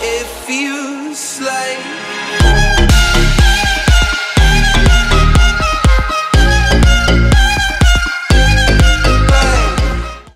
It feels like